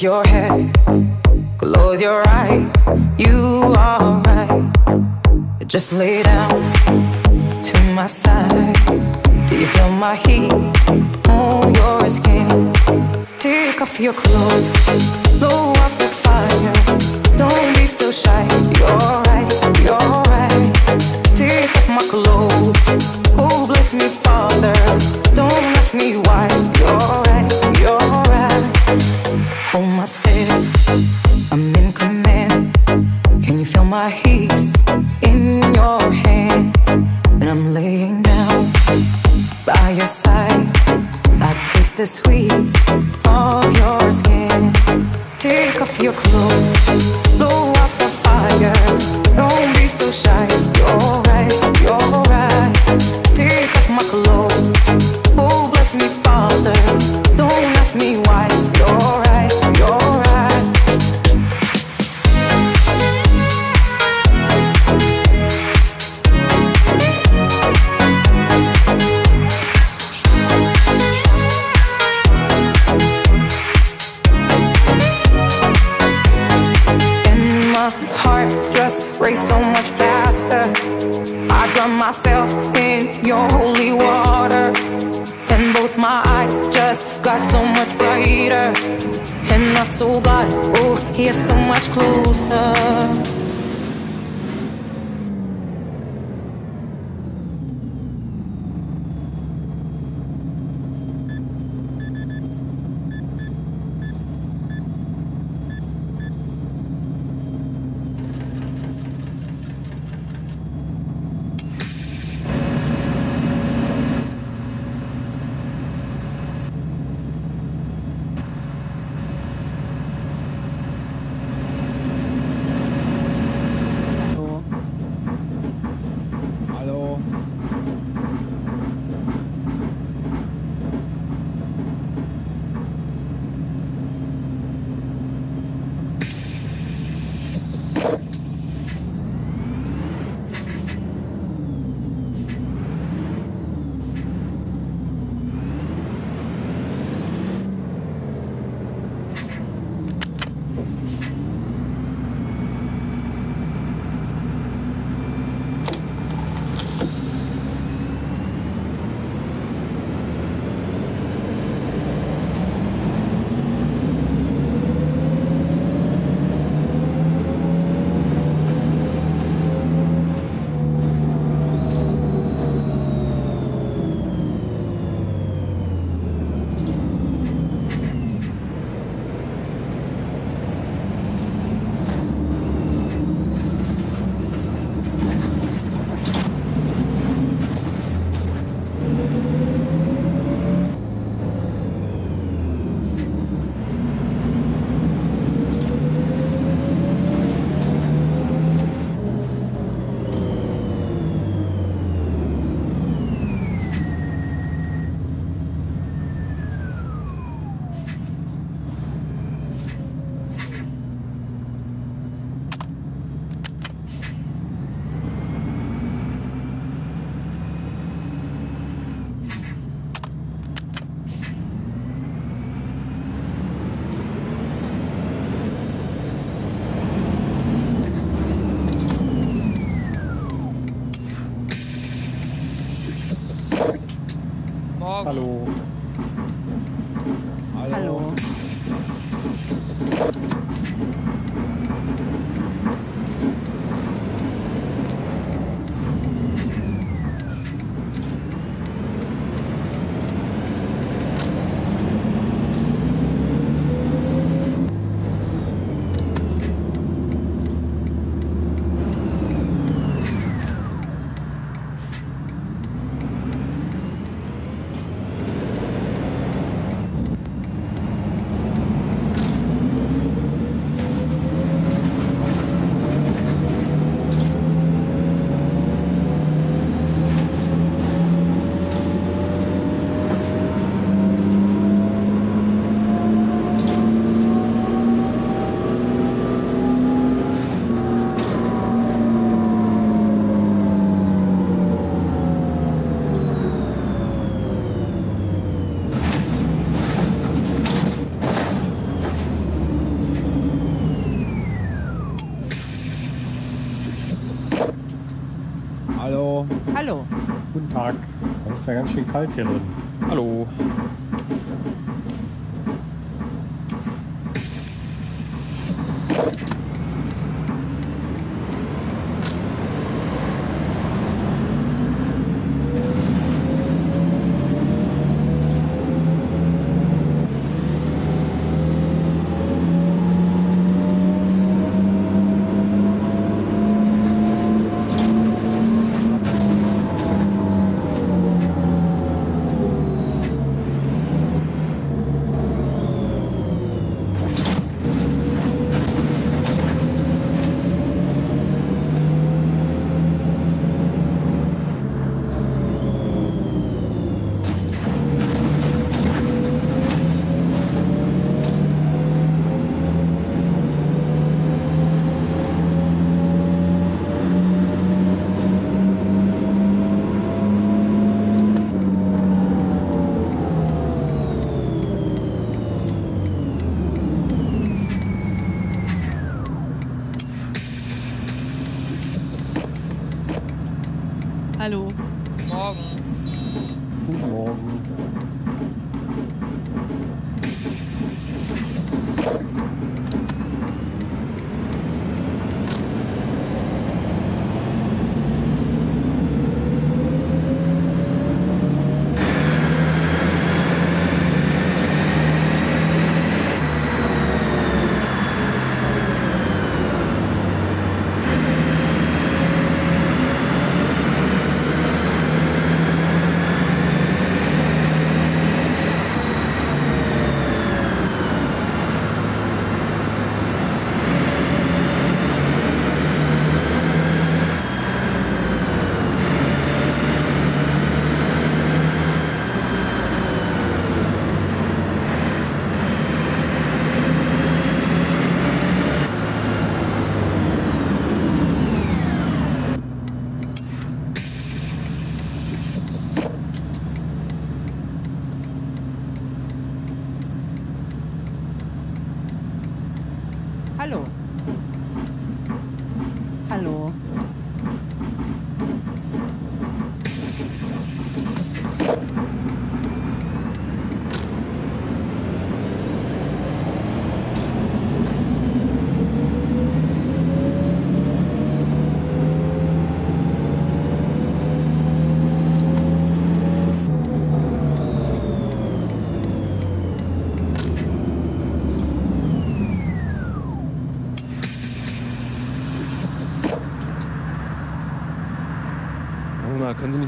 Your head, close your eyes, you are right. Just lay down to my side. Do you feel my heat on your skin? Take off your clothes, blow up eyes just got so much brighter, and my soul got, oh, yeah, so much closer. Falou. Guten Tag. Das ist ja ganz schön kalt hier drin. Hallo.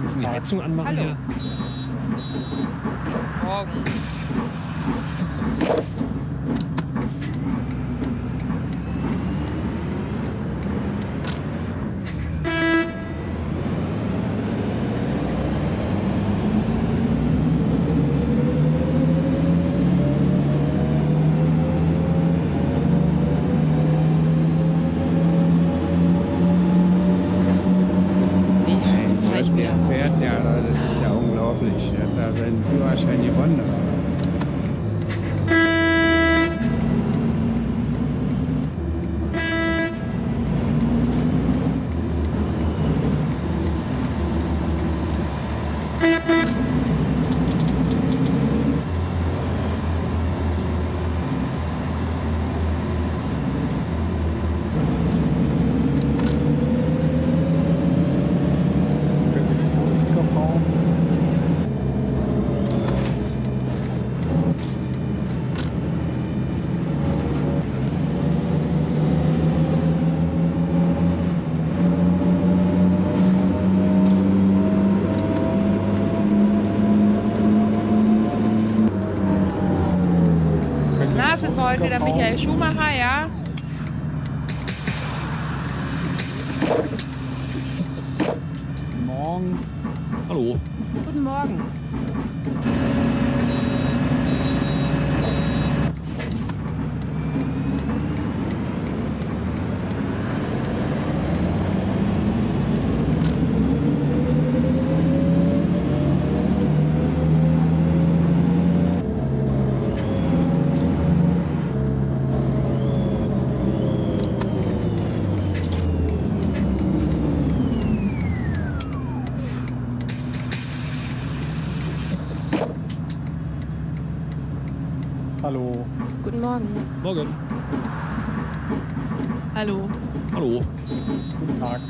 Bisschen die Heizung anmachen? Hallo. hier? Morgen. Heute der Michael fahren? Schumacher, ja? Morgen. Hallo. Guten Morgen. Hallo. Guten Morgen. Morgen. Hallo. Hallo. Guten Tag.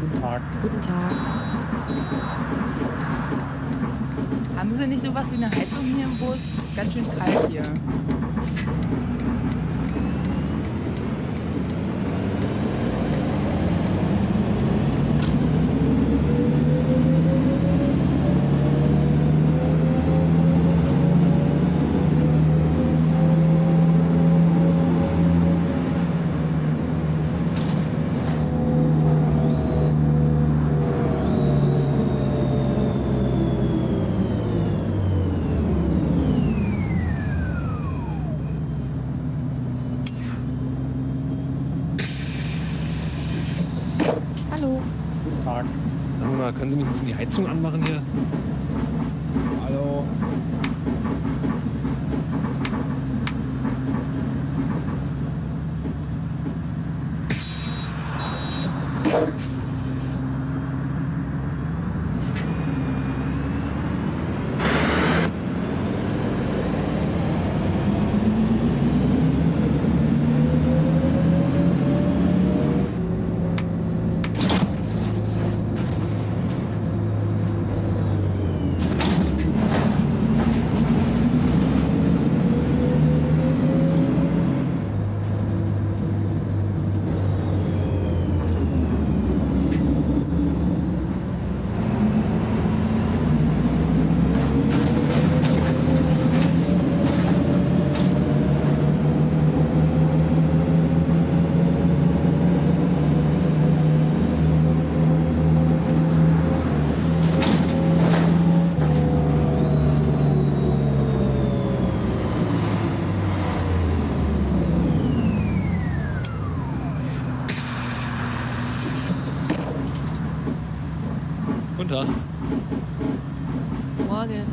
Guten Tag. Guten Tag. Haben Sie nicht sowas wie eine Heizung hier im Bus? Ist ganz schön kalt hier. Hallo. Guten Tag. Sagen wir mal, können Sie bisschen die Heizung anmachen hier? Hallo. Tag. Morgen.